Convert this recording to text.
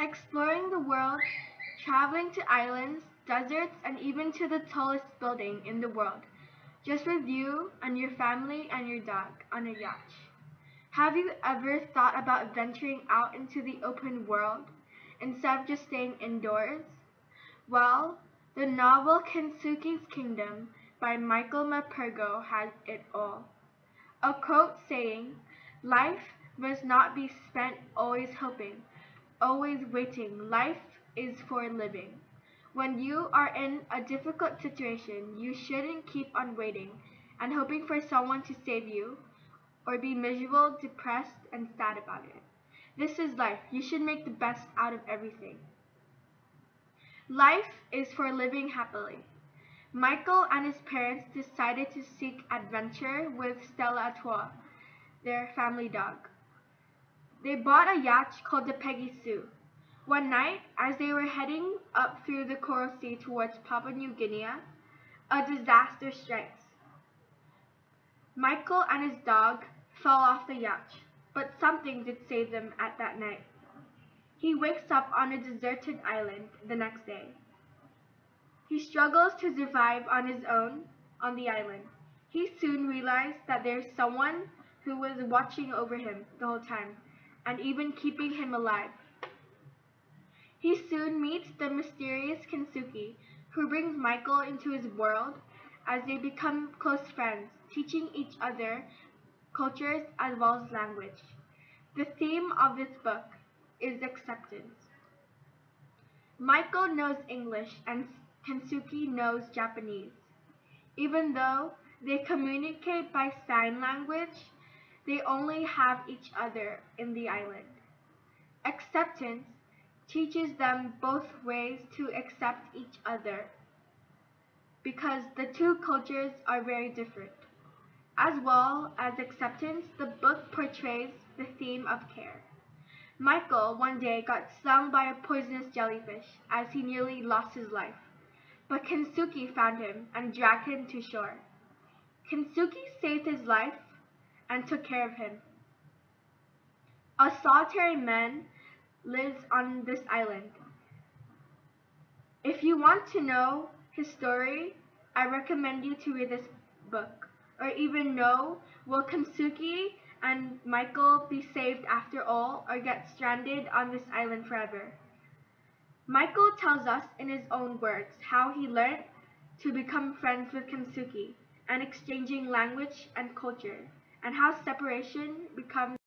Exploring the world, traveling to islands, deserts, and even to the tallest building in the world, just with you and your family and your dog on a yacht. Have you ever thought about venturing out into the open world instead of just staying indoors? Well, the novel Kensuke's Kingdom by Michael Morpurgo has it all. A quote saying, Life must not be spent always hoping, always waiting. Life is for living. When you are in a difficult situation, you shouldn't keep on waiting and hoping for someone to save you or be miserable, depressed, and sad about it. This is life. You should make the best out of everything. Life is for living happily. Michael and his parents decided to seek adventure with Stella Artois, their family dog. They bought a yacht called the Peggy Sue. One night, as they were heading up through the Coral Sea towards Papua New Guinea, a disaster strikes. Michael and his dog fell off the yacht, but something did save them at that night. He wakes up on a deserted island the next day. He struggles to survive on his own on the island. He soon realized that there's someone who was watching over him the whole time and even keeping him alive. He soon meets the mysterious Kensuke, who brings Michael into his world as they become close friends, teaching each other cultures as well as language. The theme of this book is acceptance. Michael knows English and Kensuke knows Japanese. Even though they communicate by sign language, they only have each other in the island. Acceptance teaches them both ways to accept each other because the two cultures are very different. As well as acceptance, the book portrays the theme of care. Michael one day got stung by a poisonous jellyfish as he nearly lost his life, but Kensuke found him and dragged him to shore. Kensuke saved his life and took care of him. A solitary man lives on this island. If you want to know his story, I recommend you to read this book, or even know will Kensuke and Michael be saved after all, or get stranded on this island forever. Michael tells us in his own words how he learned to become friends with Kensuke and exchanging language and culture, and how separation becomes